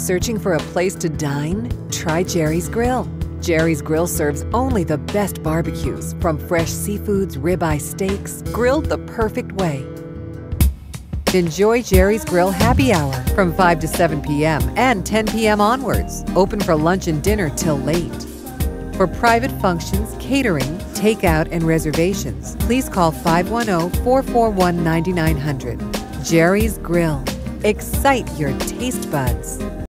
Searching for a place to dine? Try Gerry's Grill. Gerry's Grill serves only the best barbecues, from fresh seafoods, ribeye steaks, grilled the perfect way. Enjoy Gerry's Grill happy hour from 5 to 7 p.m. and 10 p.m. onwards. Open for lunch and dinner till late. For private functions, catering, takeout, and reservations, please call 510 441 9900. Gerry's Grill. Excite your taste buds.